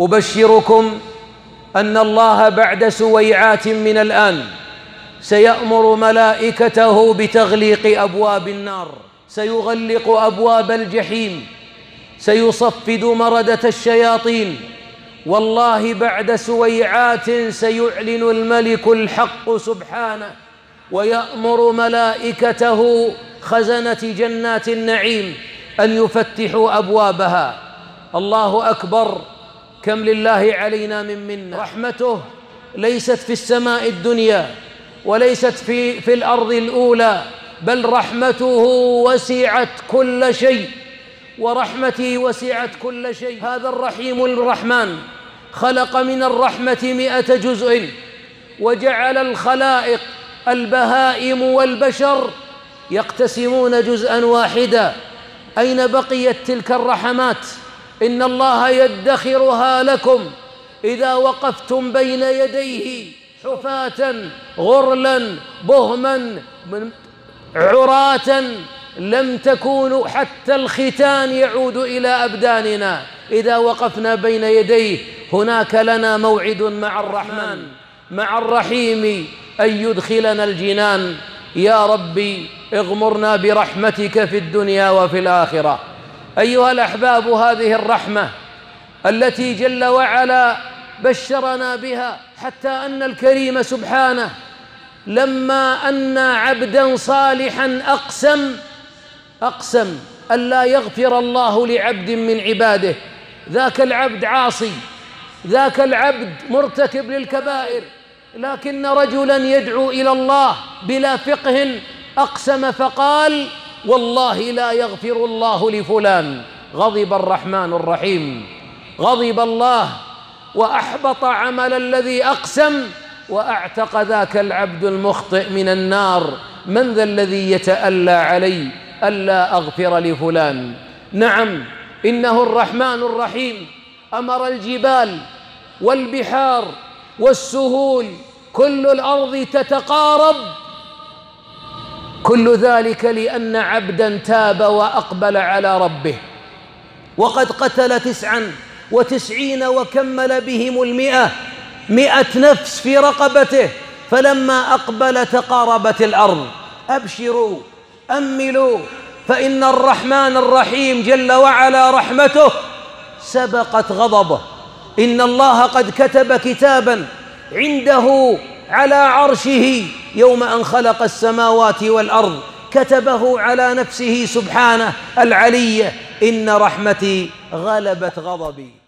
أبشركم أن الله بعد سويعات من الآن سيأمر ملائكته بتغليق أبواب النار سيغلق أبواب الجحيم سيصفد مردة الشياطين. والله بعد سويعات سيعلن الملك الحق سبحانه ويأمر ملائكته خزنة جنات النعيم أن يفتحوا أبوابها. الله أكبر. كم لله علينا من منة. رحمته ليست في السماء الدنيا وليست في في الأرض الأولى بل رحمته وسعت كل شيء. ورحمتي وسعت كل شيء. هذا الرحيم الرحمن خلق من الرحمة مئة جزء وجعل الخلائق البهائم والبشر يقتسمون جزءا واحدا. أين بقيت تلك الرحمات؟ إن الله يدخرها لكم إذا وقفتم بين يديه حفاة غرلا بهما عراة لم تكونوا حتى الختان يعود إلى أبداننا. إذا وقفنا بين يديه هناك لنا موعد مع الرحمن مع الرحيم أن يدخلنا الجنان. يا ربي اغمرنا برحمتك في الدنيا وفي الآخرة. أيها الأحباب هذه الرحمة التي جل وعلا بشرنا بها حتى أن الكريم سبحانه لما أن عبدا صالحا أقسم أقسم ألا يغفر الله لعبد من عباده. ذاك العبد عاصي ذاك العبد مرتكب للكبائر لكن رجلا يدعو إلى الله بلا فقه أقسم فقال والله لا يغفر الله لفلان. غضب الرحمن الرحيم. غضب الله وأحبط عمل الذي أقسم وأعتق ذاك العبد المخطئ من النار. من ذا الذي يتألى علي ألا أغفر لفلان؟ نعم إنه الرحمن الرحيم. أمر الجبال والبحار والسهول كل الأرض تتقارب. كل ذلك لأن عبدا تاب وأقبل على ربه. وقد قتل تسعا وتسعين وكمل بهم المئة مئة نفس في رقبته فلما أقبل تقاربت الأرض. أبشروا أملوا فإن الرحمن الرحيم جل وعلا رحمته سبقت غضبه. إن الله قد كتب كتابا عنده على عرشه. يوم أن خلق السماوات والأرض كتبه على نفسه سبحانه العلي إن رحمتي غلبت غضبي.